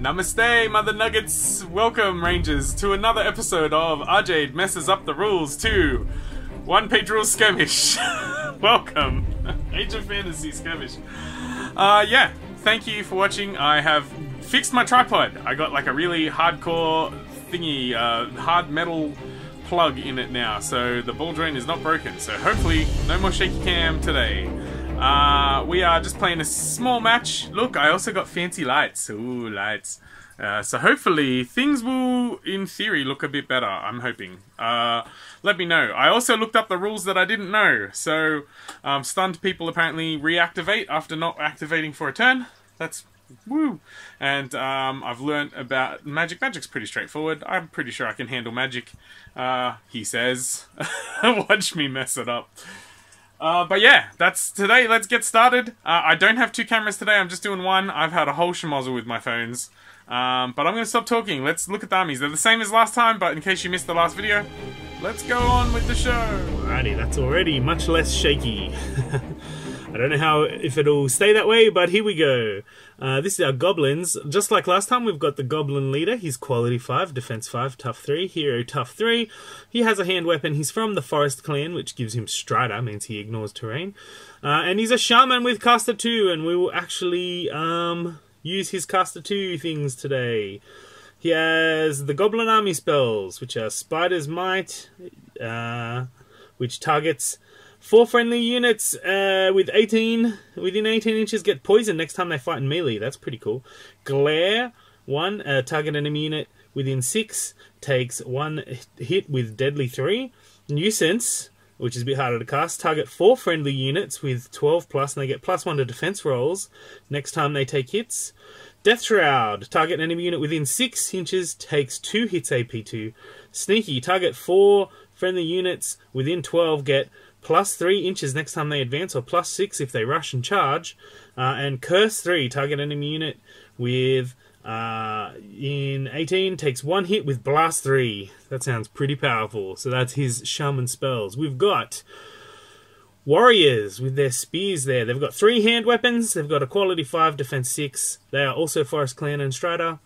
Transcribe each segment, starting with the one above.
Namaste, Mother Nuggets! Welcome, Rangers, to another episode of RJ Messes Up the Rules 2 One Page Rules Skirmish. Welcome! Age of Fantasy Skirmish. Uh, yeah, thank you for watching. I have fixed my tripod. I got like a really hardcore thingy, uh, hard metal plug in it now, so the ball joint is not broken. So hopefully, no more shaky cam today. Uh, we are just playing a small match. Look, I also got fancy lights. Ooh, lights. Uh, so hopefully things will, in theory, look a bit better. I'm hoping. Uh, let me know. I also looked up the rules that I didn't know. So um, stunned people apparently reactivate after not activating for a turn. That's woo. And um, I've learned about magic. Magic's pretty straightforward. I'm pretty sure I can handle magic. Uh, he says. Watch me mess it up. Uh, but yeah, that's today. Let's get started. Uh, I don't have two cameras today. I'm just doing one. I've had a whole schmozzle with my phones. Um, but I'm going to stop talking. Let's look at the armies. They're the same as last time, but in case you missed the last video, let's go on with the show. Alrighty, that's already much less shaky. I don't know how if it'll stay that way, but here we go. Uh, this is our goblins. Just like last time, we've got the goblin leader. He's quality 5, defense 5, tough 3, hero tough 3. He has a hand weapon. He's from the forest clan, which gives him strider, means he ignores terrain. Uh, and he's a shaman with caster 2, and we will actually um, use his caster 2 things today. He has the goblin army spells, which are spider's might, uh, which targets Four friendly units uh, with 18 within 18 inches get poisoned next time they fight in melee. That's pretty cool. Glare, one uh, target enemy unit within six takes one hit with deadly three. Nuisance, which is a bit harder to cast, target four friendly units with 12 plus, and they get plus one to defense rolls next time they take hits. Death Shroud, target enemy unit within six inches takes two hits AP2. Sneaky, target four friendly units within 12 get plus 3 inches next time they advance, or plus 6 if they rush and charge. Uh, and Curse 3, target enemy unit with uh, in 18 takes one hit with Blast 3. That sounds pretty powerful. So that's his Shaman spells. We've got Warriors with their spears there. They've got three hand weapons. They've got a quality 5, defense 6. They are also Forest Clan and Strider.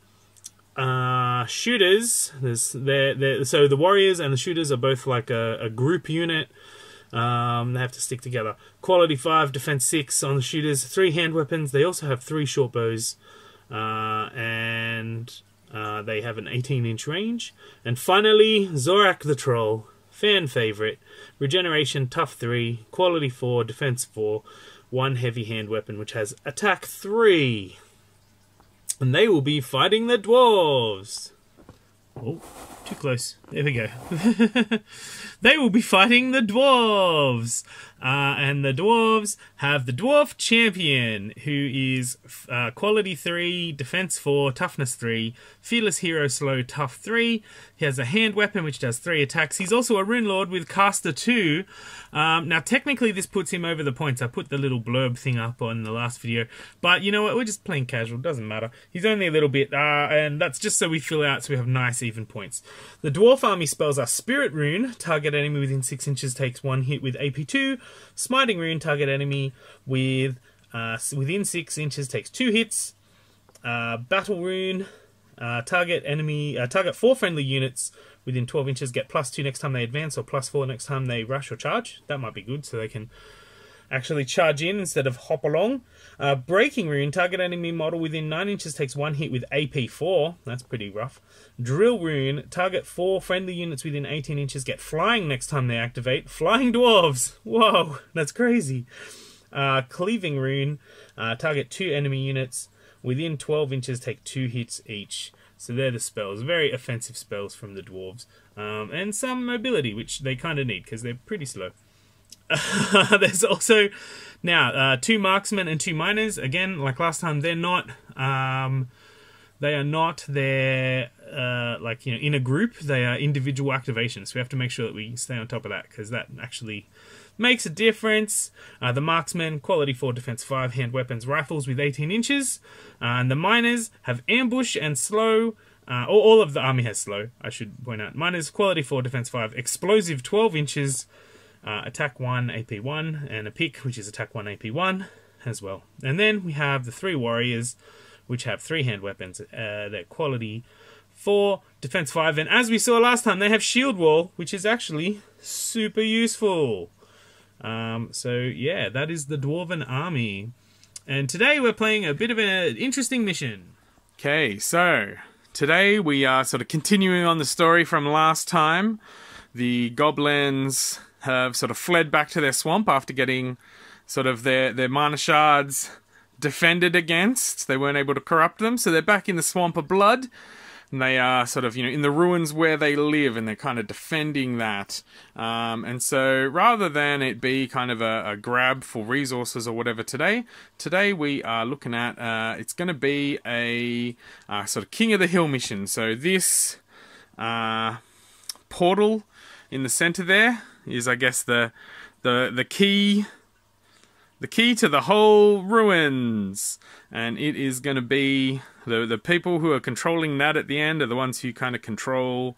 Uh, shooters, there's, they're, they're, so the Warriors and the Shooters are both like a, a group unit. Um, they have to stick together. Quality 5, defense 6 on the shooters. Three hand weapons. They also have three short bows. Uh, and uh, they have an 18 inch range. And finally, Zorak the Troll. Fan favorite. Regeneration, tough 3. Quality 4, defense 4. One heavy hand weapon, which has attack 3. And they will be fighting the dwarves. Oh, too close. There we go. they will be fighting the dwarves. Uh, and the dwarves have the dwarf champion, who is uh, quality 3, defense 4, toughness 3, fearless hero slow, tough 3. He has a hand weapon which does 3 attacks. He's also a rune lord with caster 2. Um, now, technically, this puts him over the points. I put the little blurb thing up on the last video. But you know what? We're just playing casual. Doesn't matter. He's only a little bit. Uh, and that's just so we fill out so we have nice, even points. The dwarf army spells are Spirit Rune. Target enemy within 6 inches takes 1 hit with AP2. Smiting Rune, target enemy with uh, within 6 inches takes 2 hits. Uh, Battle Rune, uh, target enemy, uh, target 4 friendly units within 12 inches get plus 2 next time they advance, or plus 4 next time they rush or charge. That might be good, so they can actually charge in instead of hop along. Uh, breaking Rune, target enemy model within 9 inches takes 1 hit with AP4. That's pretty rough. Drill Rune, target 4 friendly units within 18 inches get flying next time they activate. Flying Dwarves! Whoa, that's crazy. Uh, cleaving Rune, uh, target 2 enemy units within 12 inches take 2 hits each. So they're the spells. Very offensive spells from the dwarves. Um, and some mobility, which they kind of need because they're pretty slow. there's also now uh, two marksmen and two miners. Again, like last time, they're not. Um, they are not there uh, like you know in a group. They are individual activations. We have to make sure that we stay on top of that because that actually makes a difference. Uh, the marksmen, quality 4, defense 5, hand weapons, rifles with 18 inches. Uh, and the miners have ambush and slow. Uh, all, all, of the army has slow, I should point out. Miners, quality 4, defense 5, explosive 12 inches, uh, attack 1, AP 1, and a pick, which is attack 1, AP 1 as well. And then we have the three warriors which have three hand weapons. Uh, quality four, defense five, and as we saw last time, they have shield wall, which is actually super useful. Um, so yeah, that is the Dwarven Army. And today we're playing a bit of an interesting mission. Okay, so today we are sort of continuing on the story from last time. The goblins have sort of fled back to their swamp after getting sort of their, their mana shards defended against. They weren't able to corrupt them, so they're back in the swamp of blood. And they are sort of, you know, in the ruins where they live, and they're kind of defending that. Um, and so, rather than it be kind of a, a, grab for resources or whatever today, today we are looking at uh, it's going to be a uh, sort of King of the Hill mission. So this uh, portal in the center there is, I guess, the the the key the key to the whole ruins and it is going to be the the people who are controlling that at the end are the ones who kind of control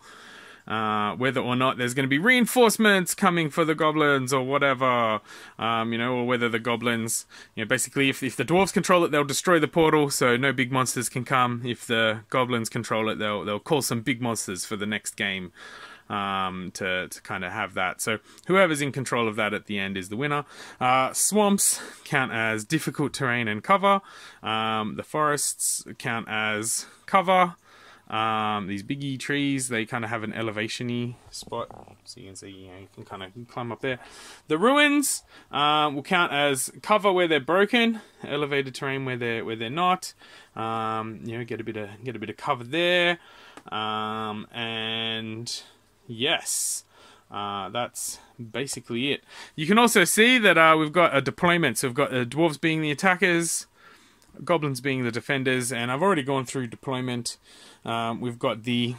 uh, whether or not there's going to be reinforcements coming for the goblins or whatever, um, you know, or whether the goblins, you know, basically if, if the dwarves control it, they'll destroy the portal, so no big monsters can come. If the goblins control it, they'll they'll call some big monsters for the next game um, to, to kind of have that. So whoever's in control of that at the end is the winner. Uh, swamps count as difficult terrain and cover. Um, the forests count as cover. Um, these biggie trees, they kind of have an elevation-y spot, so you can see, you, know, you can kind of climb up there. The ruins um, will count as cover where they're broken, elevated terrain where they're where they're not. Um, you know, get a bit of get a bit of cover there, um, and Yes. Uh, that's basically it. You can also see that uh, we've got a deployment. So we've got the dwarves being the attackers, goblins being the defenders, and I've already gone through deployment. Um, we've got the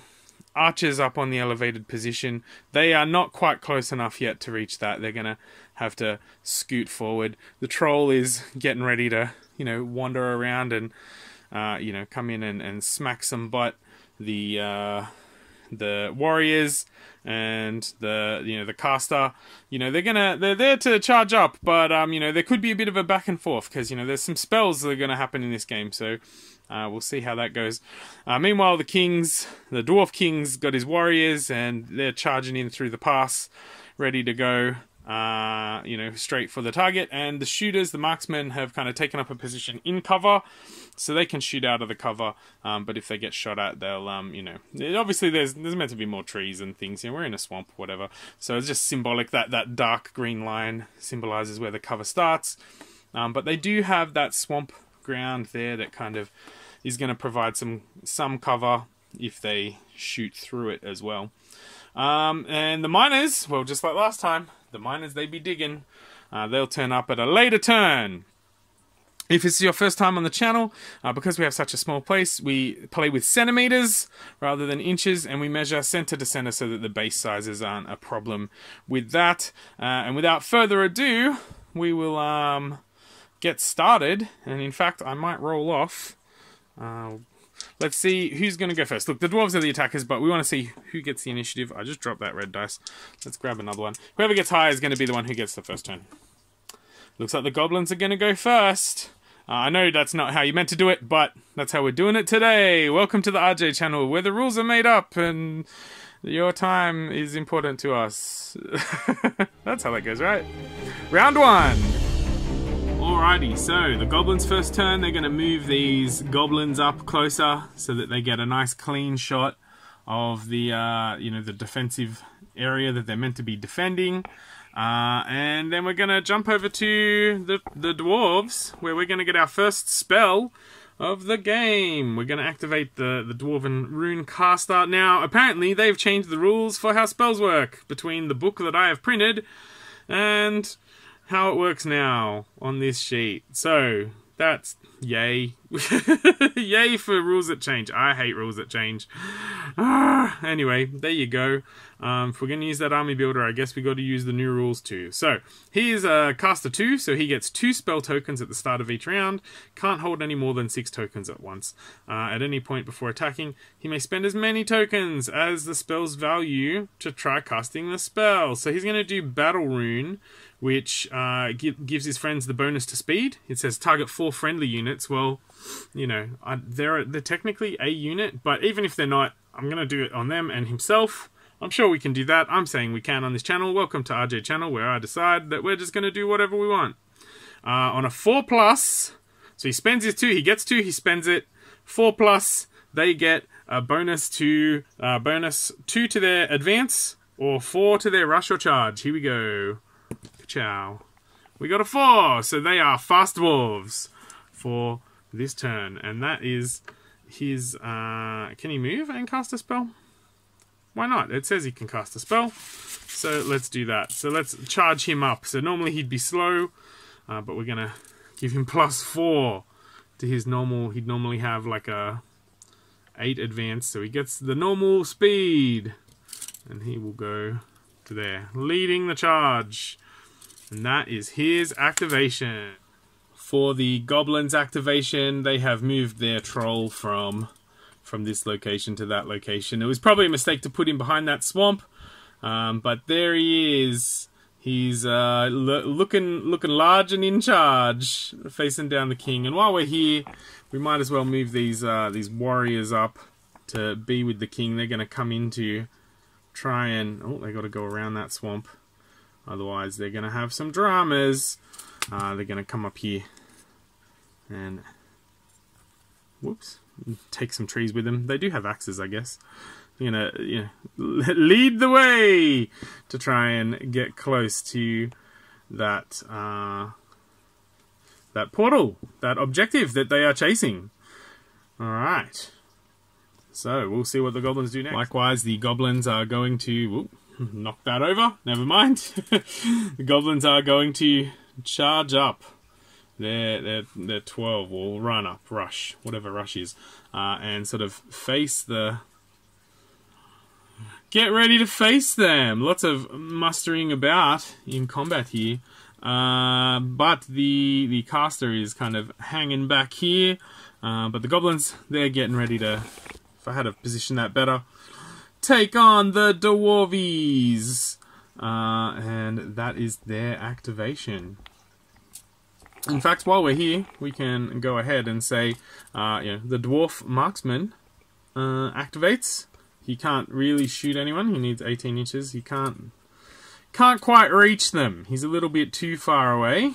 archers up on the elevated position. They are not quite close enough yet to reach that. They're going to have to scoot forward. The troll is getting ready to, you know, wander around and, uh, you know, come in and, and smack some butt. The uh, the warriors and the you know the caster you know they're gonna they're there to charge up but um you know there could be a bit of a back and forth because you know there's some spells that are gonna happen in this game so uh, we'll see how that goes. Uh, meanwhile the kings the dwarf kings got his warriors and they're charging in through the pass ready to go uh, you know, straight for the target. And the shooters, the marksmen, have kind of taken up a position in cover, so they can shoot out of the cover. Um, but if they get shot at, they'll, um, you know, obviously there's there's meant to be more trees and things. You know, we're in a swamp, whatever. So it's just symbolic that that dark green line symbolizes where the cover starts. Um, but they do have that swamp ground there that kind of is going to provide some some cover if they shoot through it as well. Um, and the miners, well, just like last time, the miners they be digging. Uh, they'll turn up at a later turn. If is your first time on the channel, uh, because we have such a small place, we play with centimeters rather than inches, and we measure center to center so that the base sizes aren't a problem with that. Uh, and without further ado, we will um, get started. And in fact, I might roll off. Uh, Let's see who's going to go first. Look, the dwarves are the attackers, but we want to see who gets the initiative. I just dropped that red dice. Let's grab another one. Whoever gets higher is going to be the one who gets the first turn. Looks like the goblins are going to go first. Uh, I know that's not how you meant to do it, but that's how we're doing it today. Welcome to the RJ channel, where the rules are made up and your time is important to us. that's how that goes, right? Round one. Alrighty, so the goblins' first turn, they're going to move these goblins up closer so that they get a nice clean shot of the, uh, you know, the defensive area that they're meant to be defending. Uh, and then we're going to jump over to the, the dwarves, where we're going to get our first spell of the game. We're going to activate the, the Dwarven Rune Caster. Now, apparently, they've changed the rules for how spells work between the book that I have printed and how it works now on this sheet. So that's yay. yay for rules that change. I hate rules that change. Ah, anyway, there you go. Um, if we're going to use that army builder, I guess we got to use the new rules too. So he is a caster two, so he gets two spell tokens at the start of each round. Can't hold any more than six tokens at once. Uh, at any point before attacking, he may spend as many tokens as the spell's value to try casting the spell. So he's going to do Battle Rune, which uh, gives his friends the bonus to speed. It says target four friendly units. Well, you know, I, they're they're technically a unit, but even if they're not, I'm going to do it on them and himself. I'm sure we can do that. I'm saying we can on this channel. Welcome to RJ channel, where I decide that we're just going to do whatever we want. Uh, on a four plus, so he spends his two, he gets two, he spends it. Four plus, they get a bonus to uh, bonus two to their advance or four to their rush or charge. Here we go. Ciao. We got a four, so they are fast dwarves for this turn, and that is his. Uh, can he move and cast a spell? Why not? It says he can cast a spell, so let's do that. So let's charge him up. So normally he'd be slow, uh, but we're gonna give him plus four to his normal. He'd normally have like a eight advance, so he gets the normal speed, and he will go to there, leading the charge, and that is his activation for the goblins activation, they have moved their troll from from this location to that location. It was probably a mistake to put him behind that swamp, um, but there he is. He's uh, looking looking large and in charge, facing down the king. And while we're here, we might as well move these uh, these warriors up to be with the king. They're going to come in to try and oh, they got to go around that swamp. Otherwise, they're going to have some dramas. Uh, they're going to come up here and whoops, take some trees with them. They do have axes, I guess. You know, you know, lead the way to try and get close to that uh, that portal, that objective that they are chasing. All right. So we'll see what the goblins do next. Likewise, the goblins are going to whoop, knock that over. Never mind. the goblins are going to charge up they're, they're, they're 12 or run up, rush, whatever rush is, uh, and sort of face the. Get ready to face them! Lots of mustering about in combat here. Uh, but the the caster is kind of hanging back here. Uh, but the goblins, they're getting ready to, if I had to position that better, take on the dwarvies. Uh, and that is their activation. In fact, while we're here, we can go ahead and say, uh, you know, the dwarf marksman uh, activates. He can't really shoot anyone. He needs 18 inches. He can't can't quite reach them. He's a little bit too far away.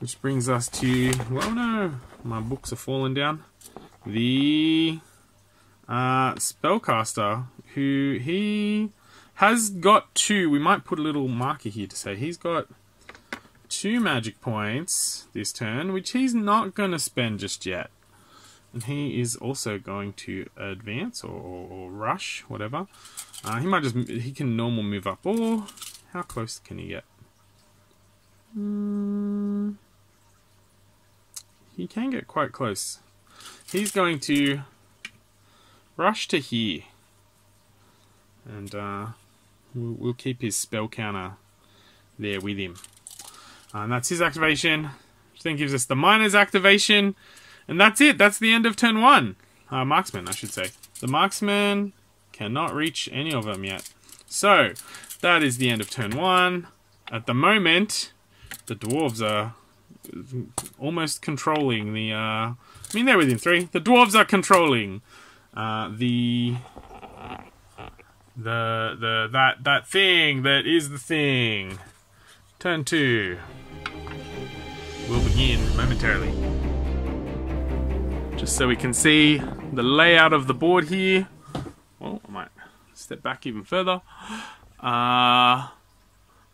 Which brings us to, well, no, my books are falling down. The uh, spellcaster, who he has got two. We might put a little marker here to say he's got two magic points this turn, which he's not going to spend just yet. And he is also going to advance or, or, rush, whatever. Uh, he might just, he can normal move up. Or, how close can he get? Mm, he can get quite close. He's going to rush to here. And uh, we'll, we'll keep his spell counter there with him. And that's his activation, which then gives us the miner's activation. And that's it. That's the end of turn one. Uh, marksman, I should say. The marksman cannot reach any of them yet. So, that is the end of turn one. At the moment, the dwarves are almost controlling the... Uh, I mean, they're within three. The dwarves are controlling uh, the... The, the, that, that thing that is the thing. Turn two momentarily. Just so we can see the layout of the board here. Well, I might step back even further. Uh,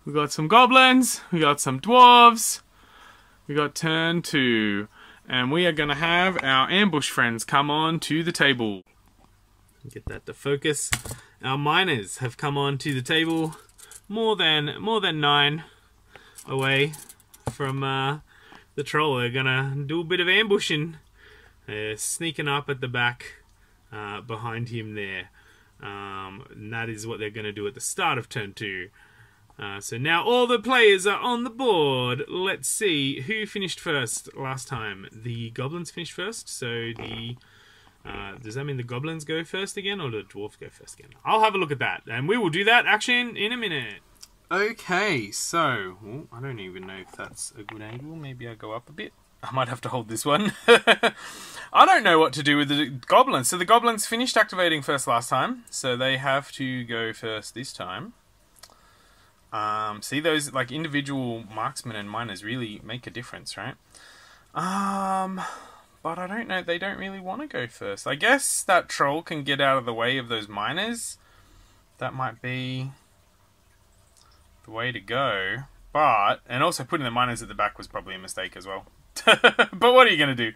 we got some goblins, we got some dwarves, we got turn two, and we are going to have our ambush friends come on to the table. Get that to focus. Our miners have come on to the table more than more than nine away from uh, the troll. They're gonna do a bit of ambushing. They're sneaking up at the back uh, behind him there. Um, and that is what they're going to do at the start of turn two. Uh, so now all the players are on the board. Let's see who finished first last time. The goblins finished first, so the uh, does that mean the goblins go first again, or the dwarf go first again? I'll have a look at that, and we will do that action in a minute. Okay, so I don't even know if that's a good angle. Maybe I go up a bit. I might have to hold this one. I don't know what to do with the goblins. So the goblins finished activating first last time, so they have to go first this time. Um, see those like individual marksmen and miners really make a difference, right? Um, but I don't know. They don't really want to go first. I guess that troll can get out of the way of those miners. That might be the way to go. But and also putting the miners at the back was probably a mistake as well. but what are you to do?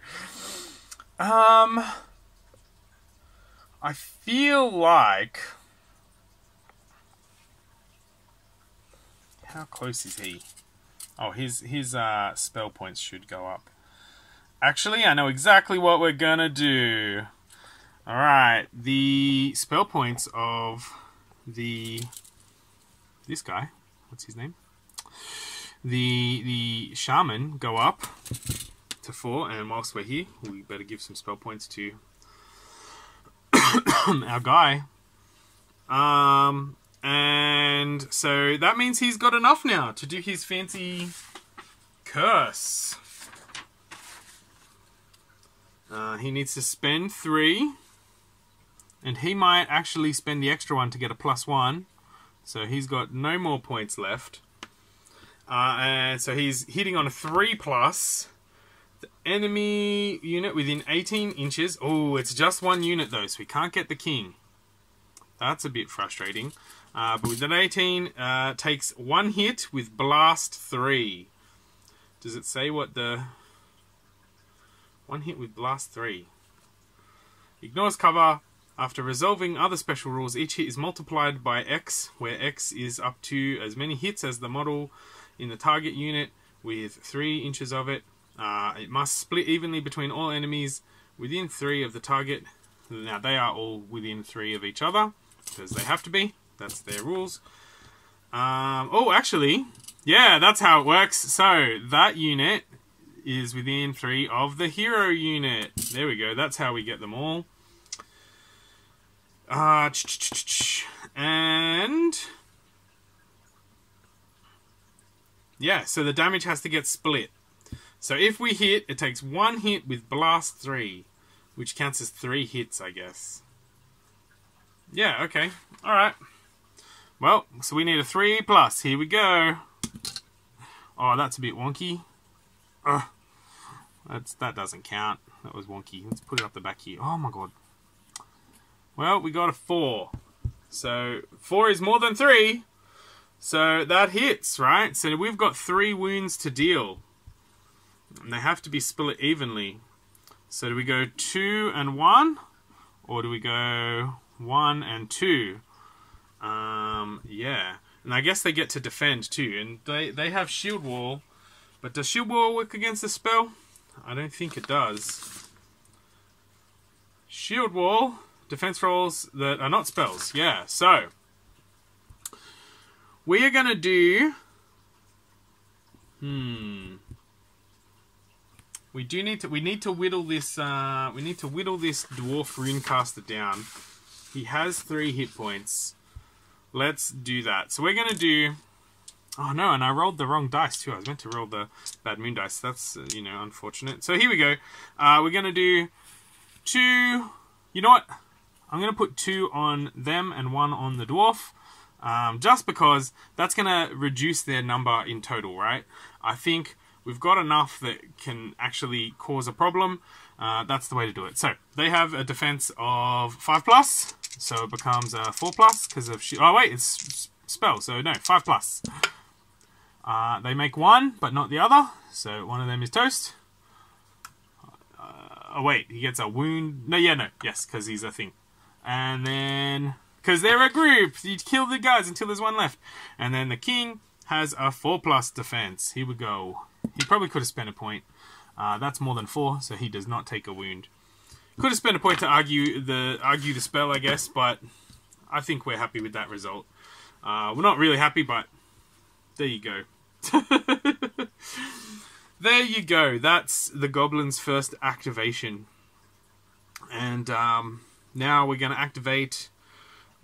Um, I feel like. How close is he? Oh, his his uh, spell points should go up. Actually, I know exactly what we're gonna do. All right, the spell points of the this guy. What's his name? The the shaman go up to four, and whilst we're here, we better give some spell points to our guy. Um, and so that means he's got enough now to do his fancy curse. Uh, he needs to spend three, and he might actually spend the extra one to get a plus one. So he's got no more points left. Uh, and so he's hitting on a three plus. The enemy unit within 18 inches. Oh, it's just one unit though, so we can't get the king. That's a bit frustrating. Uh, but with an 18, uh, takes one hit with blast three. Does it say what the one hit with blast three? Ignores cover. After resolving other special rules, each hit is multiplied by X, where X is up to as many hits as the model in the target unit with 3 inches of it. Uh, it must split evenly between all enemies within 3 of the target. Now, they are all within 3 of each other, because they have to be. That's their rules. Um, oh, actually, yeah, that's how it works. So, that unit is within 3 of the hero unit. There we go, that's how we get them all. Uh, and yeah, so the damage has to get split. So if we hit, it takes one hit with blast three, which counts as three hits, I guess. Yeah, okay, all right. Well, so we need a three plus. Here we go. Oh, that's a bit wonky. Ugh. That's that doesn't count. That was wonky. Let's put it up the back here. Oh my god. Well, we got a four. So four is more than three. So that hits, right? So we've got three wounds to deal. And they have to be split evenly. So do we go two and one? Or do we go one and two? Um, yeah. And I guess they get to defend too. And they, they have shield wall. But does shield wall work against the spell? I don't think it does. Shield wall, defense rolls that are not spells. Yeah, so we are going to do. Hmm. We do need to. We need to whittle this. Uh, we need to whittle this dwarf runecaster down. He has three hit points. Let's do that. So we're going to do. Oh no, and I rolled the wrong dice too. I was meant to roll the bad moon dice. That's, uh, you know, unfortunate. So here we go. Uh, we're going to do two. You know what? I'm going to put two on them and one on the dwarf. Um, just because that's going to reduce their number in total, right? I think we've got enough that can actually cause a problem. Uh, that's the way to do it. So they have a defense of 5 plus, so it becomes a 4 plus because of. oh, wait, it's spell, so no, 5 plus. Uh, they make one, but not the other, so one of them is toast. Uh, oh, wait, he gets a wound. No, yeah, no, yes, because he's a thing. And then because they're a group. You kill the guys until there's one left. And then the king has a 4 plus defense. Here we go. He probably could have spent a point. Uh, that's more than 4, so he does not take a wound. Could have spent a point to argue the argue the spell, I guess, but I think we're happy with that result. Uh, we're not really happy, but there you go. there you go. That's the Goblin's first activation. And um, now we're going to activate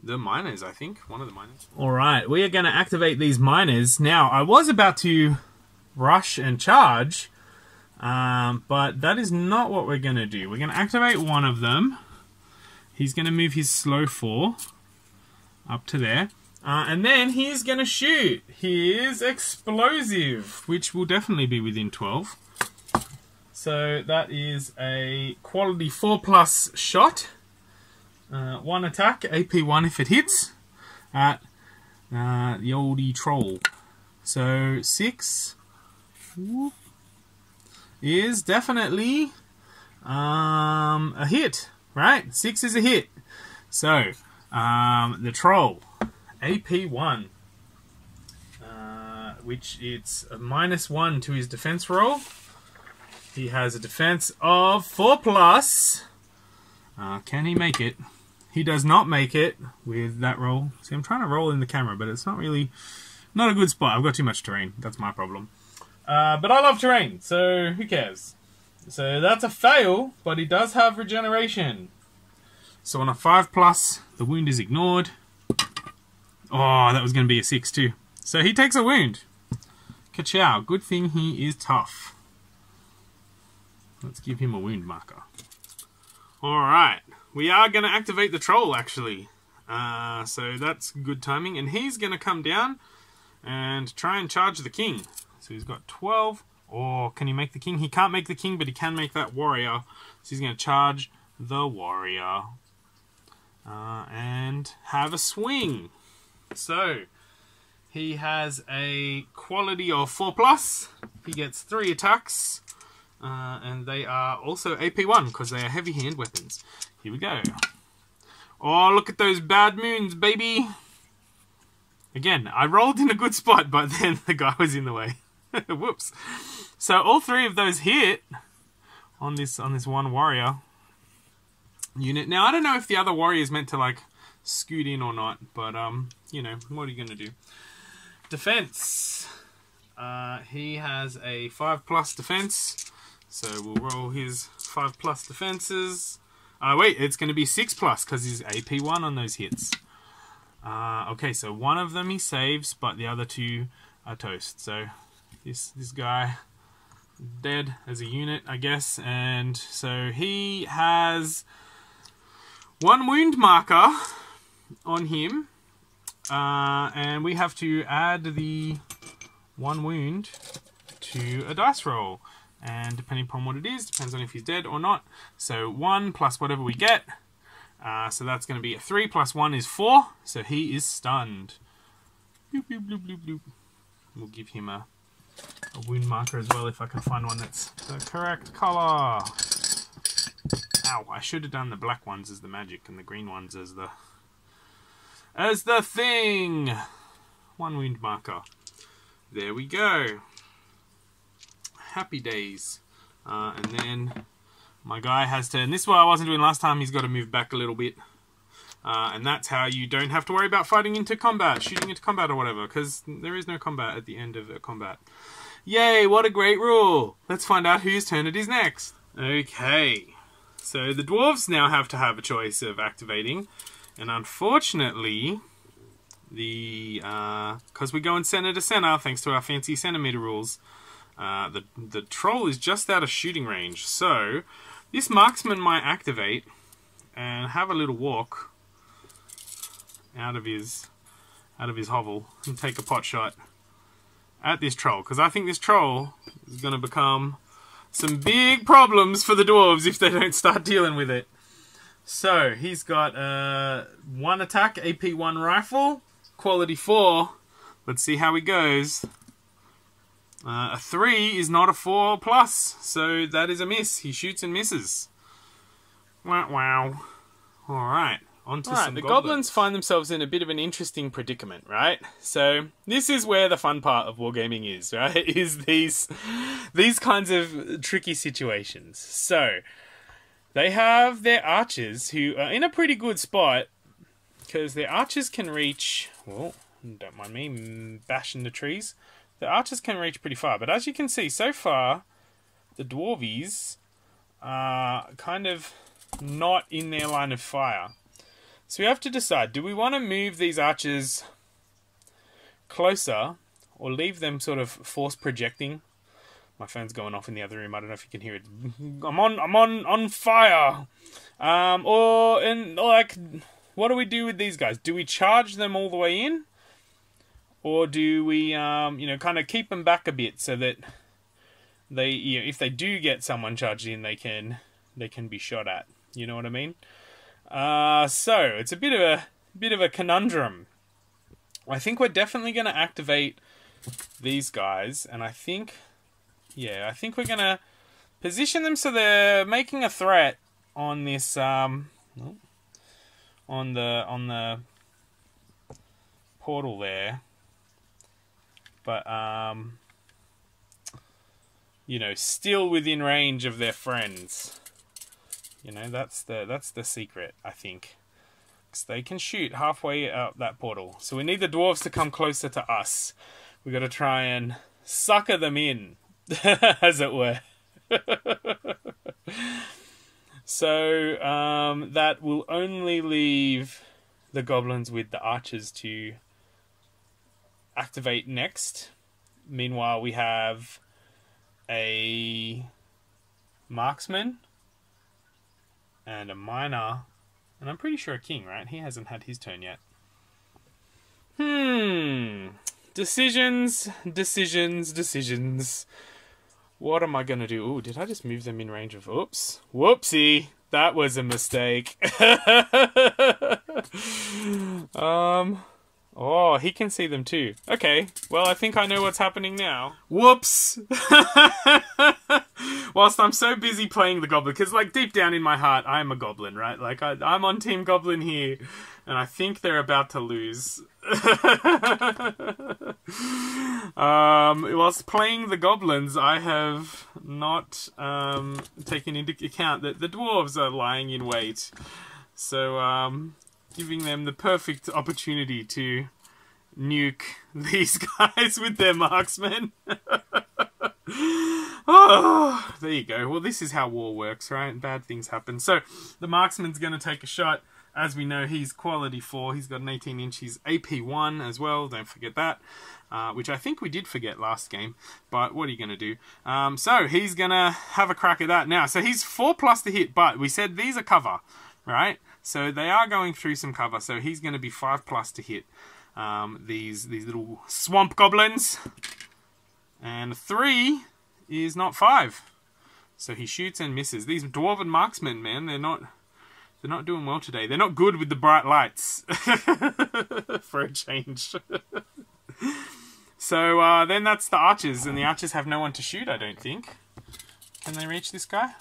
the miners, I think. One of the miners. All right, we are going to activate these miners. Now, I was about to rush and charge, um, but that is not what we're going to do. We're going to activate one of them. He's going to move his slow four up to there. Uh, and then he's going to shoot his explosive, which will definitely be within 12. So that is a quality 4 plus shot. Uh, one attack, AP1 if it hits, at uh, the oldie troll. So 6 whoop, is definitely um, a hit, right? 6 is a hit. So, um, the troll AP1, uh, which it's a minus one to his defense roll. He has a defense of four plus. Uh, can he make it? He does not make it with that roll. See, I'm trying to roll in the camera, but it's not really not a good spot. I've got too much terrain. That's my problem. Uh, but I love terrain, so who cares? So that's a fail, but he does have regeneration. So on a 5 plus, the wound is ignored. Oh, that was going to be a 6 too. So he takes a wound. Kachow. Good thing he is tough. Let's give him a wound marker. Alright. We are going to activate the troll, actually. Uh, so that's good timing. And he's going to come down and try and charge the king. So he's got 12. Or can he make the king? He can't make the king, but he can make that warrior. So he's going to charge the warrior. Uh, and have a swing. So, he has a quality of 4 plus. He gets 3 attacks. Uh, and they are also AP1 because they are heavy hand weapons. Here we go. Oh, look at those bad moons, baby. Again, I rolled in a good spot, but then the guy was in the way. Whoops. So all three of those hit on this on this one warrior unit. Now I don't know if the other warrior is meant to like scoot in or not, but um, you know, what are you gonna do? Defense. Uh, he has a five plus defense, so we'll roll his five plus defenses. Uh, wait, it's going to be six plus because he's AP one on those hits. Uh, okay, so one of them he saves, but the other two are toast. So this this guy dead as a unit, I guess, and so he has one wound marker on him, uh, and we have to add the one wound to a dice roll. And depending upon what it is, depends on if he's dead or not. So one plus whatever we get. Uh, so that's going to be a three plus one is four. So he is stunned. Bloop, bloop, bloop. We'll give him a, a wound marker as well if I can find one that's the correct color. Ow, I should have done the black ones as the magic and the green ones as the as the thing. One wound marker. There we go. Happy days. Uh, and then my guy has to, and this is what I wasn't doing last time, he's got to move back a little bit. Uh, and that's how you don't have to worry about fighting into combat, shooting into combat or whatever, because there is no combat at the end of a combat. Yay, what a great rule! Let's find out whose turn it is next. Okay, so the dwarves now have to have a choice of activating. And unfortunately, the because uh, we go in center to center, thanks to our fancy centimeter rules, uh, the the troll is just out of shooting range. So this marksman might activate and have a little walk out of his out of his hovel and take a pot shot at this troll because I think this troll is going to become some big problems for the dwarves if they don't start dealing with it. So, he's got uh, one attack, AP1 rifle, quality 4. Let's see how he goes. Uh, a 3 is not a 4 plus, so that is a miss. He shoots and misses. Wow, wow. Alright, on to Alright, some the goblins. goblins find themselves in a bit of an interesting predicament, right? So this is where the fun part of wargaming is, right? Is these these kinds of tricky situations. So they have their archers who are in a pretty good spot because their archers can reach. Well, don't mind me bashing the trees. The archers can reach pretty far, but as you can see, so far, the dwarvies are kind of not in their line of fire. So we have to decide: do we want to move these archers closer, or leave them sort of force projecting? My phone's going off in the other room. I don't know if you can hear it. I'm on. I'm on on fire. Um, or and like, what do we do with these guys? Do we charge them all the way in, or do we, um, you know, kind of keep them back a bit so that they, you know, if they do get someone charged in, they can they can be shot at. You know what I mean? Uh, so it's a bit of a bit of a conundrum. I think we're definitely going to activate these guys, and I think, yeah, I think we're going to position them so they're making a threat on this um, on the on the portal there, but um, you know, still within range of their friends. You know, that's the that's the secret, I think. Because they can shoot halfway out that portal. So we need the dwarves to come closer to us. We got to try and sucker them in, as it were. So um, that will only leave the goblins with the archers to activate next. Meanwhile, we have a marksman and a miner, and I'm pretty sure a king, right? He hasn't had his turn yet. Hmm. Decisions, decisions, decisions. What am I going to do? Oh, did I just move them in range of... Oops. Whoopsie. That was a mistake. um... Oh, he can see them too. Okay, well, I think I know what's happening now. Whoops! Whilst I'm so busy playing the goblin, because, like, deep down in my heart, I am a goblin, right? Like, I, I'm on Team Goblin here, and I think they're about to lose. um, whilst playing the goblins, I have not um, taken into account that the dwarves are lying in wait. So, um, giving them the perfect opportunity to nuke these guys with their marksmen. oh, there you go. Well, this is how war works, right? Bad things happen. So, the marksman's going to take a shot. As we know, he's quality 4. He's got an 18 inch. He's AP 1 as well. Don't forget that. Uh, which I think we did forget last game. But what are you going to do? Um, so, he's going to have a crack at that now. So, he's 4 plus to hit. But we said these are cover, right? So, they are going through some cover. So, he's going to be 5 plus to hit. Um, these these little swamp goblins. And three is not five. So he shoots and misses. These dwarven marksmen, man, they're not they're not doing well today. They're not good with the bright lights. For a change. so uh, then that's the archers, and the archers have no one to shoot, I don't think. Can they reach this guy?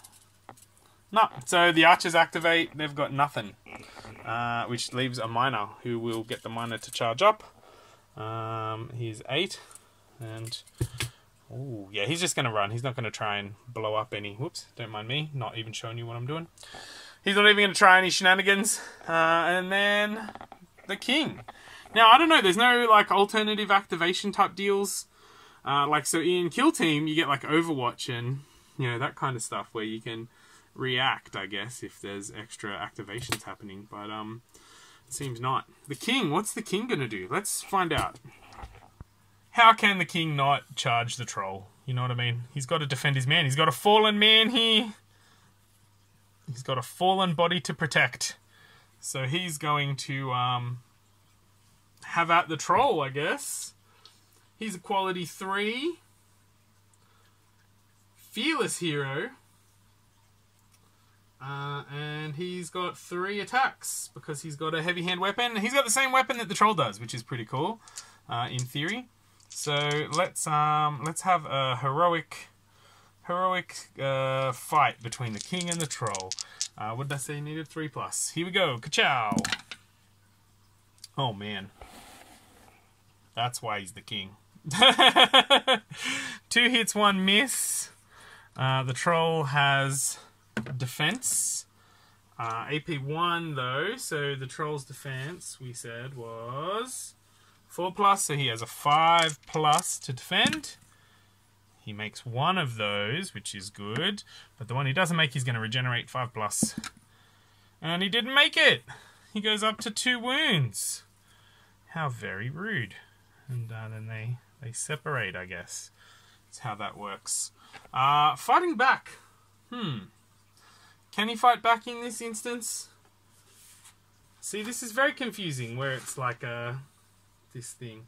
No. So the archers activate, they've got nothing. Uh, which leaves a miner who will get the miner to charge up. Um, he's 8. And, oh, yeah, he's just going to run. He's not going to try and blow up any. Whoops, don't mind me, not even showing you what I'm doing. He's not even going to try any shenanigans. Uh, and then the king. Now, I don't know, there's no, like, alternative activation type deals. Uh, like, so in Kill Team, you get, like, Overwatch and, you know, that kind of stuff where you can react, I guess, if there's extra activations happening. But um, it seems not. The king, what's the king gonna do? Let's find out. How can the king not charge the troll? You know what I mean? He's got to defend his man. He's got a fallen man here. He's got a fallen body to protect. So he's going to um, have at the troll, I guess. He's a quality 3. Fearless hero. Uh, and he's got three attacks because he's got a heavy hand weapon. He's got the same weapon that the troll does, which is pretty cool, uh, in theory. So let's um, let's have a heroic heroic uh, fight between the king and the troll. Uh, what did I say? He needed three plus. Here we go. Ka-chow. Oh man, that's why he's the king. Two hits, one miss. Uh, the troll has defense. Uh, AP one though, so the troll's defense we said was four plus, so he has a five plus to defend. He makes one of those, which is good, but the one he doesn't make, he's going to regenerate five plus. plus, and he didn't make it. He goes up to two wounds. How very rude. And uh, then they they separate, I guess. That's how that works. Uh, fighting back. Hmm. Can he fight back in this instance? See, this is very confusing where it's like uh, this thing.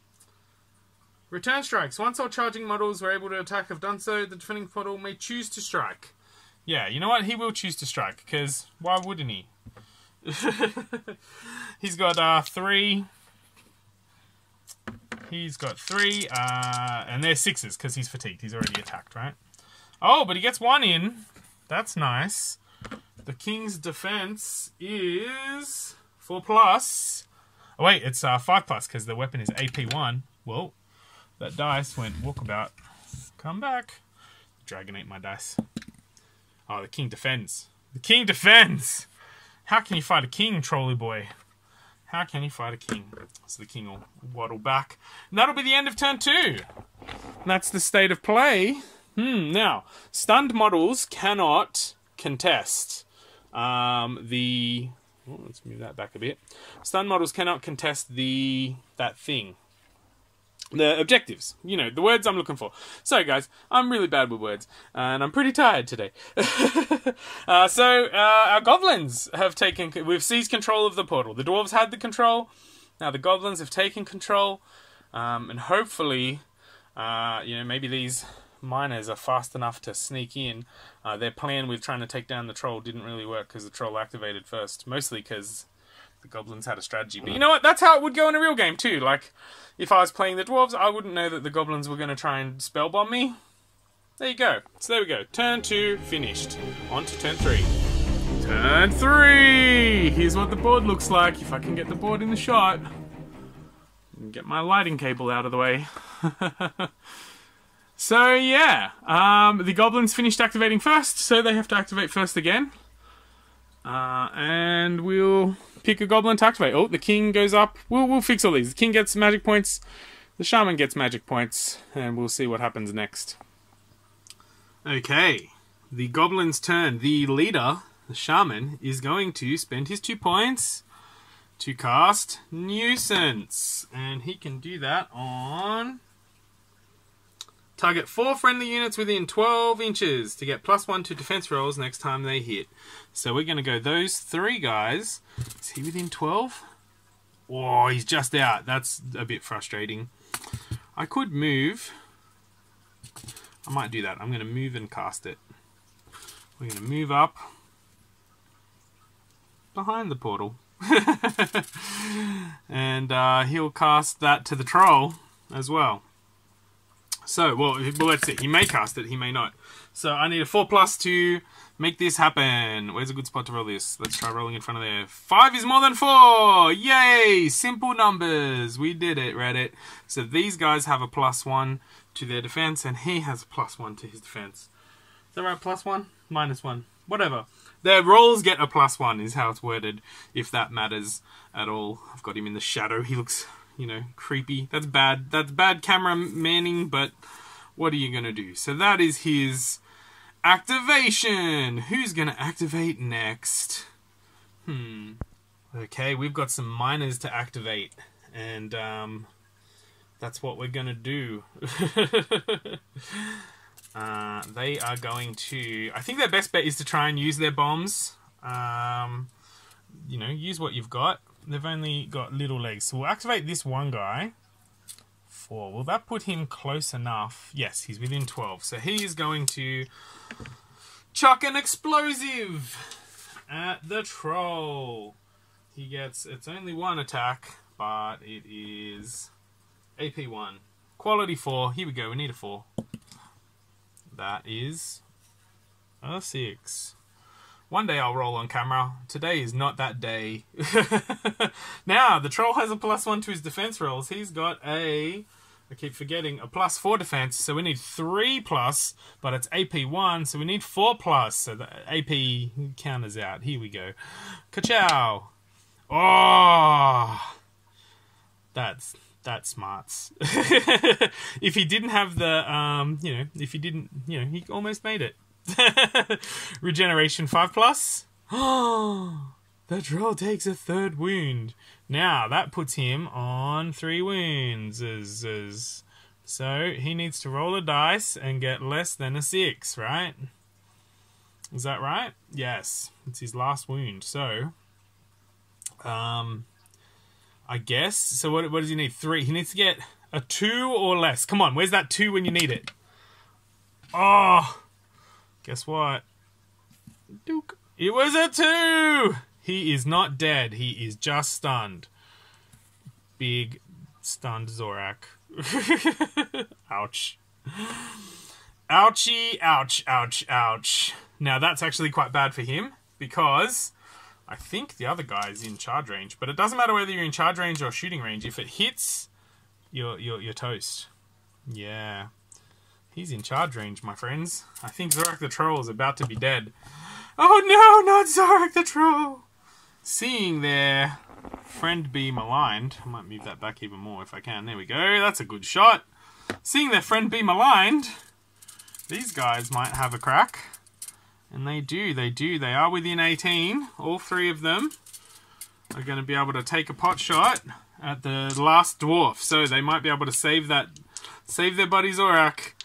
Return strikes. Once all charging models were able to attack have done so, the defending model may choose to strike. Yeah, you know what? He will choose to strike, because why wouldn't he? He's got uh, three. He's got three, uh, and they're sixes, because he's fatigued. He's already attacked, right? Oh, but he gets one in. That's nice. The king's defense is four plus. Oh wait, it's uh, five plus because the weapon is AP one. Well, that dice went walkabout. Come back. Dragon ate my dice. Oh, the king defends. The king defends. How can you fight a king, trolley boy? How can you fight a king? So the king will waddle back. And that'll be the end of turn two. And that's the state of play. Hmm, now, stunned models cannot contest um, the oh, let's move that back a bit. Stun models cannot contest the that thing. The objectives, you know, the words I'm looking for. Sorry, guys, I'm really bad with words, and I'm pretty tired today. uh, so, uh, our goblins have taken, we've seized control of the portal. The dwarves had the control, now the goblins have taken control, um, and hopefully, uh, you know, maybe these miners are fast enough to sneak in. Uh, their plan with trying to take down the troll didn't really work because the troll activated first, mostly because the goblins had a strategy. But you know what? That's how it would go in a real game too. Like, if I was playing the dwarves, I wouldn't know that the goblins were going to try and spell bomb me. There you go. So there we go. Turn two finished. On to turn three. Turn three! Here's what the board looks like, if I can get the board in the shot. Get my lighting cable out of the way. So yeah, um, the goblins finished activating first, so they have to activate first again. Uh, and we'll pick a goblin to activate. Oh, the king goes up. We'll we'll fix all these. The king gets magic points. The shaman gets magic points, and we'll see what happens next. Okay, the goblin's turn. The leader, the shaman, is going to spend his two points to cast nuisance, and he can do that on Target four friendly units within 12 inches to get plus one to defense rolls next time they hit. So we're going to go those three guys. Is he within 12? Oh, he's just out. That's a bit frustrating. I could move. I might do that. I'm going to move and cast it. We're going to move up behind the portal. and uh, he'll cast that to the troll as well. So, well, let's see. He may cast it, he may not. So I need a 4 plus to make this happen. Where's a good spot to roll this? Let's try rolling in front of there. 5 is more than 4! Yay! Simple numbers. We did it, Reddit. So these guys have a plus 1 to their defense, and he has a plus 1 to his defense. Is that right? Plus 1? Minus 1. Whatever. Their rolls get a plus 1 is how it's worded, if that matters at all. I've got him in the shadow. He looks you know, creepy. That's bad. That's bad camera manning, but what are you going to do? So that is his activation. Who's going to activate next? Hmm. Okay, we've got some miners to activate, and um, that's what we're going to do. uh, they are going to... I think their best bet is to try and use their bombs. Um, you know, use what you've got they've only got little legs. So we'll activate this one guy. Four. Will that put him close enough? Yes, he's within 12. So he is going to chuck an explosive at the troll. He gets, it's only one attack, but it is AP1. Quality 4. Here we go, we need a 4. That is a 6. One day I'll roll on camera. Today is not that day. now, the troll has a plus one to his defense rolls. He's got a I keep forgetting a plus four defense, so we need three plus, but it's AP one, so we need four plus. So the AP counters out. Here we go. Kachow. Oh, that's that's smarts. if he didn't have the, um, you know, if he didn't, you know, he almost made it. Regeneration five plus. Oh, the troll takes a third wound. Now that puts him on three wounds. So he needs to roll a dice and get less than a six, right? Is that right? Yes, it's his last wound. So, um, I guess. So what? What does he need? Three. He needs to get a two or less. Come on, where's that two when you need it? Oh, guess what? Duke. It was a two. He is not dead. He is just stunned. Big stunned Zorak. ouch. Ouchie, ouch, ouch, ouch. Now that's actually quite bad for him because I think the other guy is in charge range. But it doesn't matter whether you're in charge range or shooting range. If it hits, you're, you're, you're toast. Yeah. He's in charge range, my friends. I think Zorak the Troll is about to be dead. Oh no, not Zorak the Troll! Seeing their friend be maligned, I might move that back even more if I can. There we go, that's a good shot. Seeing their friend be maligned, these guys might have a crack. And they do, they do. They are within 18. All three of them are going to be able to take a pot shot at the last dwarf. So they might be able to save that, save their buddy Zorak.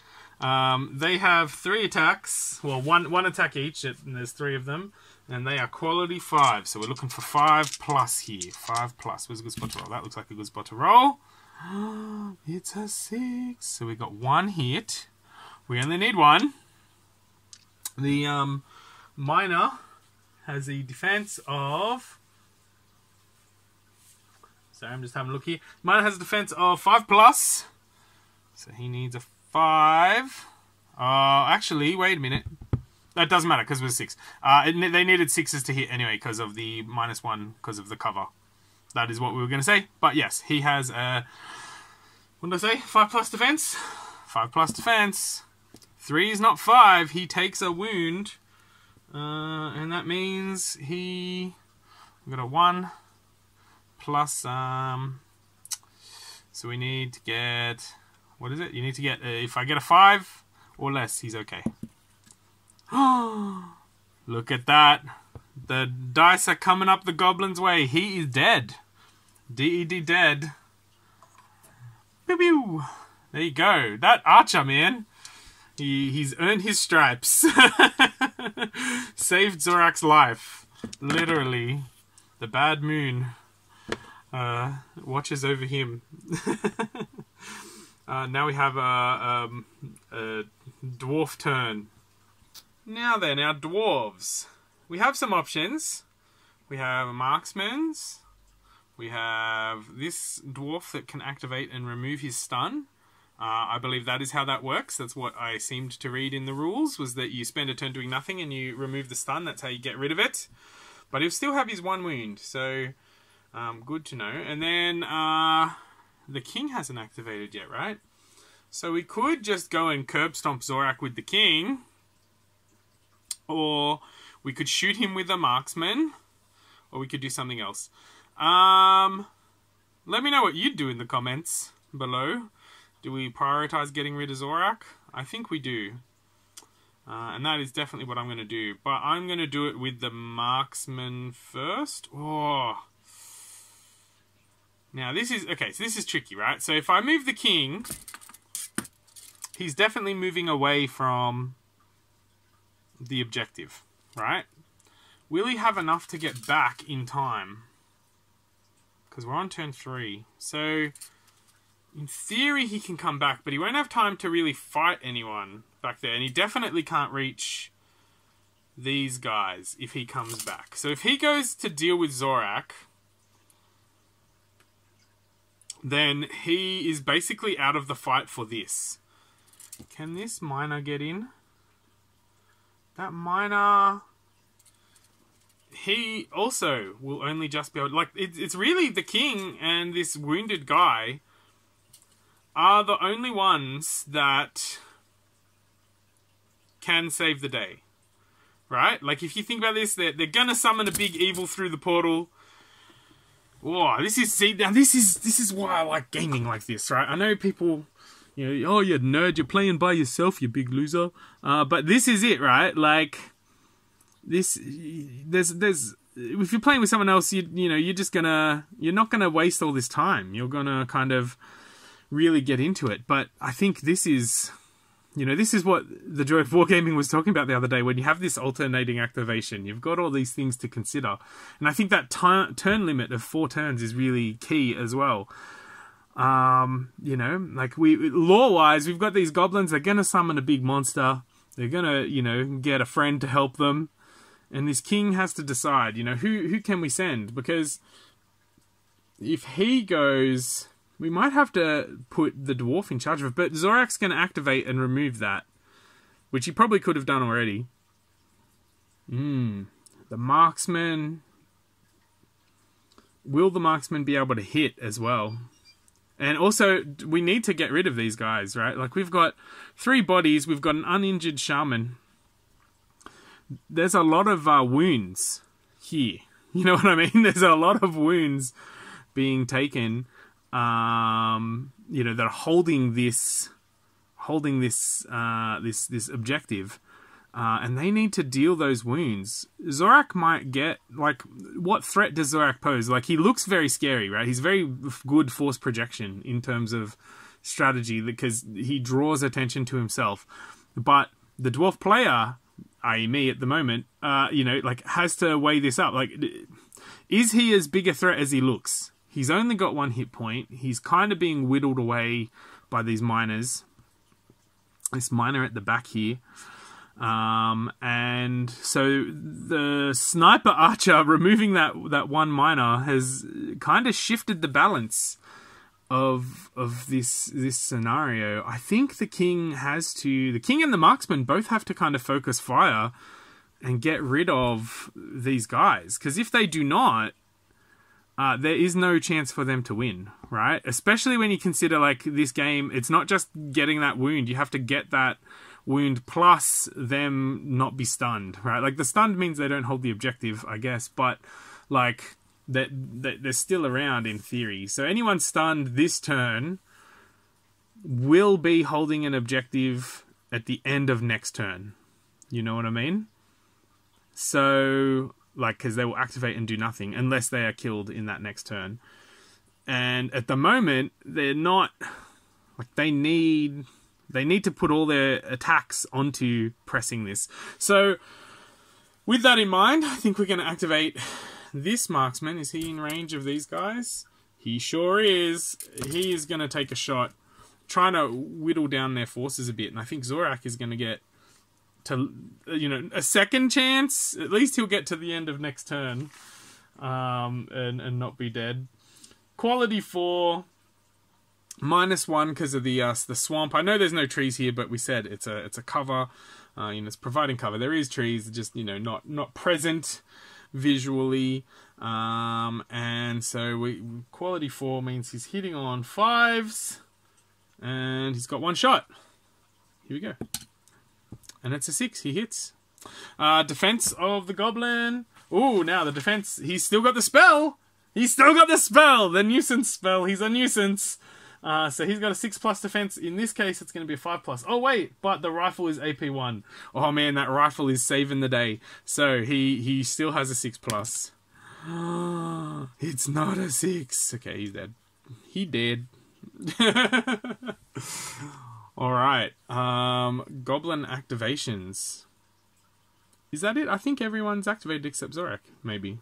Um, they have three attacks. Well, one one attack each, and there's three of them. And they are quality five. So we're looking for five plus here. Five plus. Where's a good spot to roll? That looks like a good spot to roll. It's a six. So we got one hit. We only need one. The um, miner has a defense of. Sorry, I'm just having a look here. Miner has a defense of five plus, so he needs a five. Uh, actually, wait a minute. That doesn't matter because it was six. Uh, it, they needed sixes to hit anyway because of the minus one because of the cover. That is what we were going to say. But yes, he has a. What did I say? Five plus defense. Five plus defense. Three is not five. He takes a wound. Uh, and that means he... We've got a one plus... Um, so we need to get... What is it? You need to get... Uh, if I get a five or less, he's okay. Look at that. The dice are coming up the goblin's way. He is dead. D-E-D dead. Pew pew. There you go. That archer, man. He he's earned his stripes. Saved Zorak's life. Literally. The bad moon uh, watches over him. uh, now we have a, um, a dwarf turn. Now then, our dwarves. We have some options. We have marksmen's. We have this dwarf that can activate and remove his stun. Uh, I believe that is how that works. That's what I seemed to read in the rules, was that you spend a turn doing nothing and you remove the stun. That's how you get rid of it. But he'll still have his one wound, so um, good to know. And then uh, the king hasn't activated yet, right? So we could just go and curb stomp Zorak with the king. Or we could shoot him with a marksman. Or we could do something else. Um, let me know what you'd do in the comments below. Do we prioritize getting rid of Zorak? I think we do. Uh, and that is definitely what I'm going to do. But I'm going to do it with the marksman first. Oh. Now this is, okay, so this is tricky, right? So if I move the king, he's definitely moving away from the objective, right? Will he have enough to get back in time? Because we're on turn three. So in theory, he can come back, but he won't have time to really fight anyone back there. And he definitely can't reach these guys if he comes back. So if he goes to deal with Zorak, then he is basically out of the fight for this. Can this miner get in? That miner... He also will only just be able... Like, it's really the king and this wounded guy are the only ones that can save the day. Right? Like, if you think about this, they're, they're gonna summon a big evil through the portal. Whoa, this is see now this is this is why I like gaming like this, right? I know people you know, oh you nerd, you're playing by yourself, you big loser. Uh, but this is it, right? Like this there's there's if you're playing with someone else, you you know, you're just gonna you're not gonna waste all this time. You're gonna kind of really get into it. But I think this is you know, this is what the joy of wargaming was talking about the other day. When you have this alternating activation, you've got all these things to consider, and I think that turn limit of four turns is really key as well. Um, you know, like we law wise, we've got these goblins. They're gonna summon a big monster. They're gonna, you know, get a friend to help them, and this king has to decide. You know, who who can we send? Because if he goes we might have to put the dwarf in charge of it, but Zorak's going to activate and remove that, which he probably could have done already. Hmm. The marksman. Will the marksman be able to hit as well? And also, we need to get rid of these guys, right? Like, we've got three bodies, we've got an uninjured shaman. There's a lot of uh, wounds here. You know what I mean? There's a lot of wounds being taken um, you know, that are holding this, holding this, uh, this, this objective, uh, and they need to deal those wounds. Zorak might get like, what threat does Zorak pose? Like, he looks very scary, right? He's very good force projection in terms of strategy because he draws attention to himself, but the dwarf player i.e. me at the moment, uh, you know, like has to weigh this up. Like, is he as big a threat as he looks? He's only got one hit point. He's kind of being whittled away by these miners. This miner at the back here. Um, and so the sniper archer removing that that one miner has kind of shifted the balance of of this this scenario. I think the king has to the king and the marksman both have to kind of focus fire and get rid of these guys because if they do not, uh, there is no chance for them to win, right? Especially when you consider like this game, it's not just getting that wound; you have to get that wound plus them not be stunned, right? Like the stunned means they don't hold the objective, I guess, but like that they're still around in theory. So anyone stunned this turn will be holding an objective at the end of next turn. You know what I mean? So like because they will activate and do nothing unless they are killed in that next turn. And at the moment, they're not like they need they need to put all their attacks onto pressing this. So with that in mind, I think we're going to activate this marksman. Is he in range of these guys? He sure is. He is going to take a shot, trying to whittle down their forces a bit. And I think Zorak is going to get to you know a second chance. At least he'll get to the end of next turn, um, and and not be dead. Quality four, minus one because of the uh, the swamp. I know there's no trees here, but we said it's a it's a cover. Uh, you know, it's providing cover. There is trees, just you know, not not present visually. Um, and so we quality four means he's hitting on fives, and he's got one shot. Here we go. And it's a six. He hits. Uh, defense of the goblin. Ooh, now the defense. He's still got the spell. He's still got the spell. The nuisance spell. He's a nuisance. Uh, so he's got a 6 plus defense. In this case, it's going to be a 5 plus. Oh, wait, but the rifle is AP 1. Oh, man, that rifle is saving the day. So he, he still has a 6 plus. it's not a 6. Okay, he's dead. He did. All right. Um, goblin activations. Is that it? I think everyone's activated except Zorak, maybe.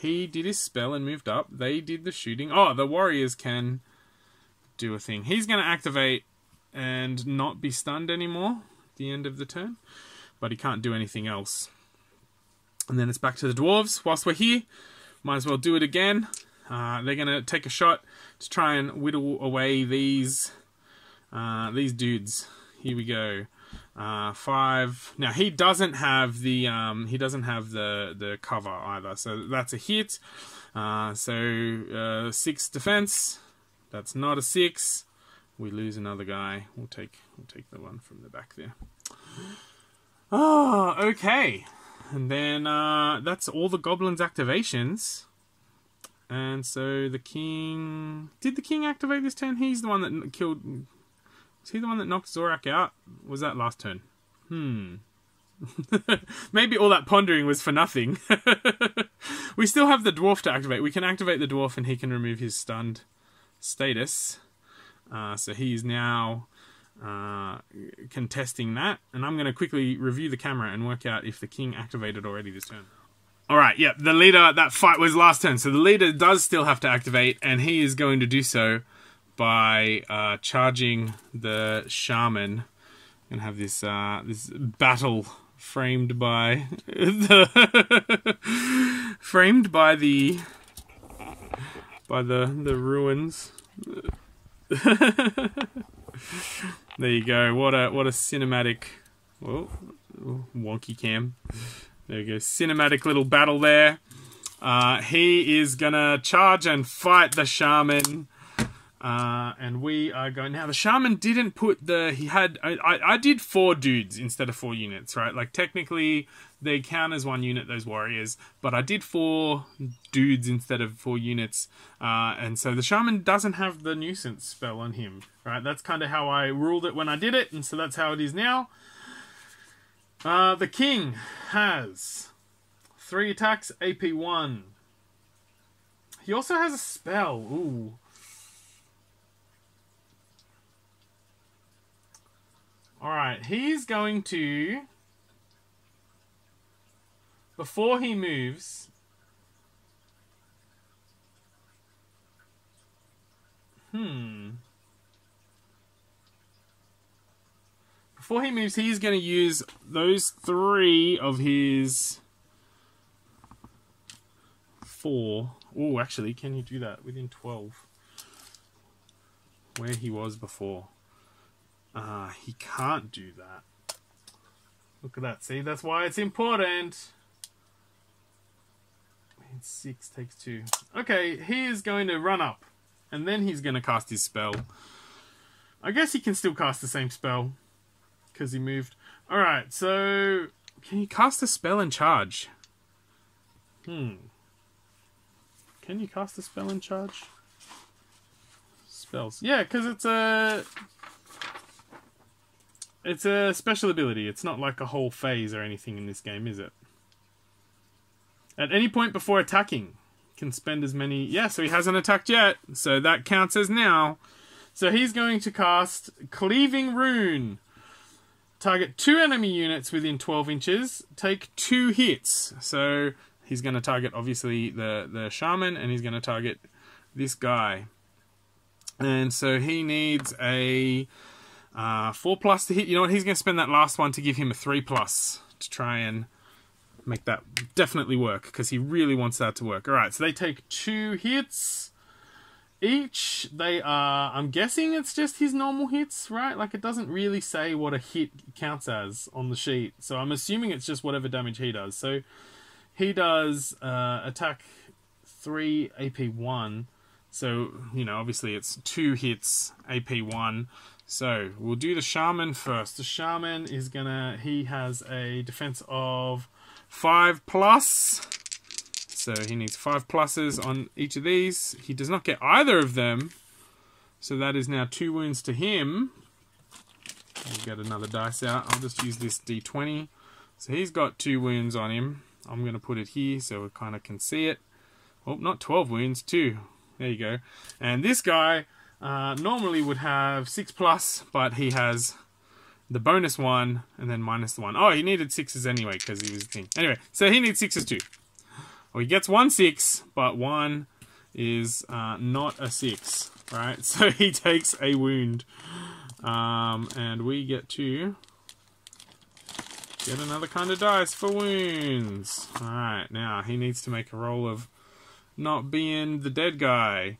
He did his spell and moved up. They did the shooting. Oh, the warriors can do a thing. He's going to activate and not be stunned anymore at the end of the turn. But he can't do anything else. And then it's back to the dwarves. Whilst we're here, might as well do it again. Uh, they're going to take a shot to try and whittle away these uh, these dudes. Here we go. Uh, five. Now he doesn't have the um, he doesn't have the the cover either, so that's a hit. Uh, so uh, six defense. That's not a six. We lose another guy. We'll take we'll take the one from the back there. Oh, okay. And then uh, that's all the goblins activations. And so the king did the king activate this turn? He's the one that killed. Was he the one that knocked Zorak out? Was that last turn? Hmm. Maybe all that pondering was for nothing. we still have the dwarf to activate. We can activate the dwarf and he can remove his stunned status. Uh, so he's now uh, contesting that. And I'm going to quickly review the camera and work out if the king activated already this turn. Alright, yep, the leader, that fight was last turn. So the leader does still have to activate, and he is going to do so by uh, charging the shaman. And have this uh, this battle framed by the framed by the by the the ruins. there you go. What a what a cinematic. Whoa, wonky cam. There you go. Cinematic little battle there. Uh, he is gonna charge and fight the shaman. Uh, and we are going now. The shaman didn't put the. He had. I, I, did four dudes instead of four units, right? Like technically, they count as one unit. Those warriors, but I did four dudes instead of four units. Uh, and so the shaman doesn't have the nuisance spell on him, right? That's kind of how I ruled it when I did it, and so that's how it is now. Uh, the king has three attacks, AP one. He also has a spell. Ooh. Alright, he's going to. Before he moves. Hmm. Before he moves, he's going to use those three of his four. Oh, actually, can you do that within 12? Where he was before. Ah, uh, he can't do that. Look at that. See, that's why it's important. Six takes two. Okay, he is going to run up. And then he's going to cast his spell. I guess he can still cast the same spell. Because he moved. Alright, so... Can you cast a spell and charge? Hmm. Can you cast a spell and charge? Spells. Yeah, because it's a... It's a special ability. It's not like a whole phase or anything in this game, is it? At any point before attacking, can spend as many... Yeah, so he hasn't attacked yet, so that counts as now. So he's going to cast Cleaving Rune. Target two enemy units within 12 inches. Take two hits. So he's going to target, obviously, the, the shaman, and he's going to target this guy. And so he needs a uh, four plus to hit. You know what? He's going to spend that last one to give him a three plus to try and make that definitely work because he really wants that to work. All right, so they take two hits each. They are. I'm guessing it's just his normal hits, right? Like it doesn't really say what a hit counts as on the sheet, so I'm assuming it's just whatever damage he does. So he does uh, attack three AP one. So you know, obviously it's two hits AP one. So we'll do the shaman first. The shaman is gonna. He has a defense of five plus. So he needs five pluses on each of these. He does not get either of them. So that is now two wounds to him. I'll get another dice out. I'll just use this d20. So he's got two wounds on him. I'm going to put it here so we kind of can see it. Oh, not 12 wounds, two. There you go. And this guy uh, normally would have 6 plus, but he has the bonus one and then minus the one. Oh, he needed sixes anyway because he was a thing. Anyway, so he needs sixes too. Well, he gets one six, but one is uh, not a six, right? So he takes a wound. Um, and we get to get another kind of dice for wounds. Alright, now he needs to make a roll of not being the dead guy.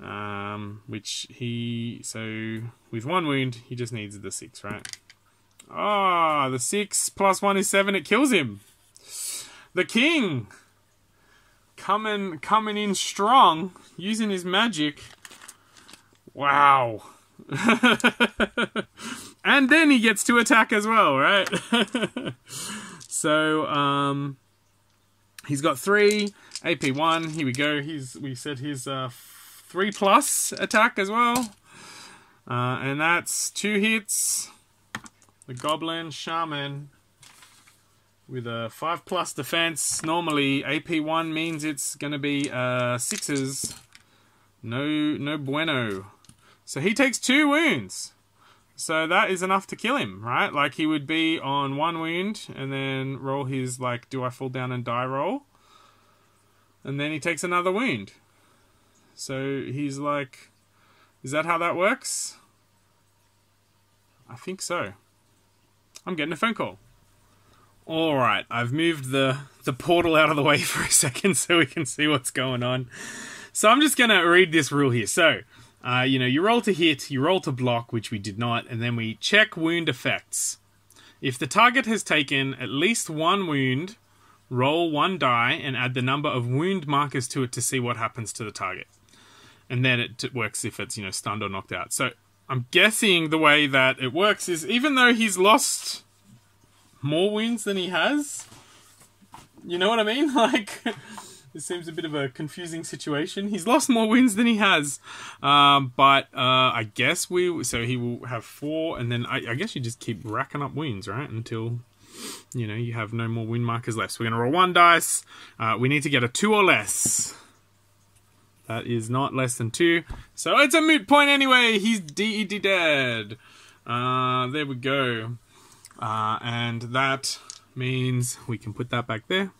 Um, which he, so with one wound, he just needs the six, right? Ah, oh, the six plus one is seven, it kills him. The king coming coming in strong, using his magic. Wow. and then he gets to attack as well, right? so, um, he's got three AP one. Here we go. He's we said he's uh, three plus attack as well, uh, and that's two hits. The Goblin Shaman with a five plus defense. Normally, AP one means it's going to be uh, sixes. No, no bueno. So he takes two wounds. So that is enough to kill him, right? Like he would be on one wound and then roll his like do I fall down and die roll. And then he takes another wound. So he's like is that how that works? I think so. I'm getting a phone call. Alright, I've moved the, the portal out of the way for a second so we can see what's going on. So I'm just going to read this rule here. So, uh, you know, you roll to hit, you roll to block, which we did not, and then we check wound effects. If the target has taken at least one wound, roll one die and add the number of wound markers to it to see what happens to the target. And then it works if it's, you know, stunned or knocked out. So I'm guessing the way that it works is even though he's lost more wounds than he has, you know what I mean? Like, this seems a bit of a confusing situation. He's lost more wins than he has, um, but uh, I guess we so he will have four, and then I, I, guess you just keep racking up wins, right, until you know you have no more win markers left. So we're gonna roll one dice. Uh, we need to get a two or less. That is not less than two, so it's a moot point anyway. He's DED dead. Uh, there we go, uh, and that means we can put that back there.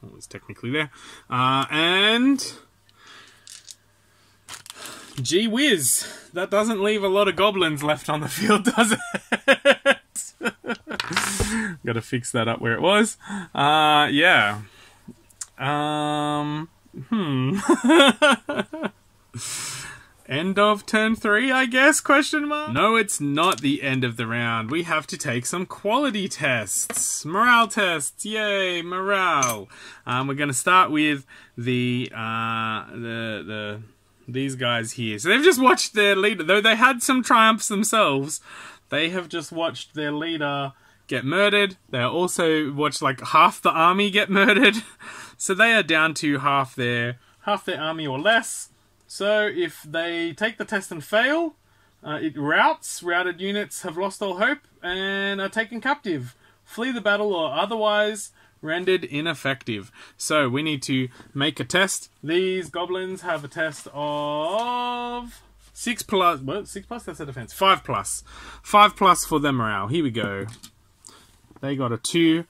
Well, it's technically there. Uh, and gee whiz, that doesn't leave a lot of goblins left on the field, does it? Got to fix that up where it was. Uh, yeah. Um, hmm. End of turn three, I guess? Question mark. No, it's not the end of the round. We have to take some quality tests, morale tests. Yay, morale! Um, we're going to start with the uh, the the these guys here. So they've just watched their leader, though they had some triumphs themselves. They have just watched their leader get murdered. They also watch like half the army get murdered. So they are down to half their half their army or less. So if they take the test and fail, uh, it routs. Routed units have lost all hope and are taken captive, flee the battle, or otherwise rendered ineffective. So we need to make a test. These goblins have a test of six plus. What? Six plus? That's a defense. Five plus. Five plus for their morale. Here we go. They got a two.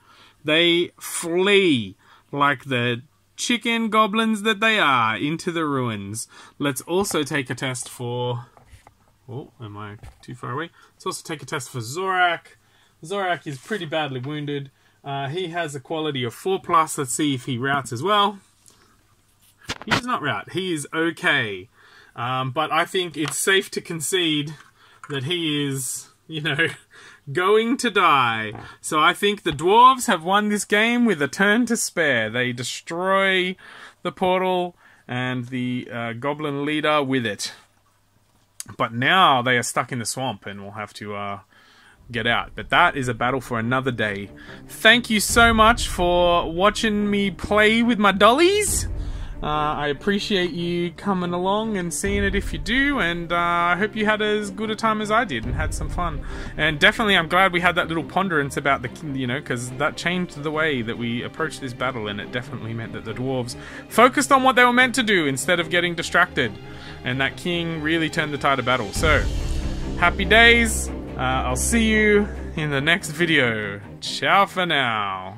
They flee like the chicken goblins that they are into the ruins. Let's also take a test for... Oh, am I too far away? Let's also take a test for Zorak. Zorak is pretty badly wounded. Uh, he has a quality of 4+. plus. Let's see if he routes as well. He does not rout. He is okay. Um, but I think it's safe to concede that he is, you know, going to die. So I think the dwarves have won this game with a turn to spare. They destroy the portal and the uh, goblin leader with it. But now they are stuck in the swamp and will have to uh, get out. But that is a battle for another day. Thank you so much for watching me play with my dollies. Uh, I appreciate you coming along and seeing it if you do, and uh, I hope you had as good a time as I did and had some fun. And definitely, I'm glad we had that little ponderance about the, you know, because that changed the way that we approached this battle, and it definitely meant that the dwarves focused on what they were meant to do instead of getting distracted. And that king really turned the tide of battle. So, happy days. Uh, I'll see you in the next video. Ciao for now.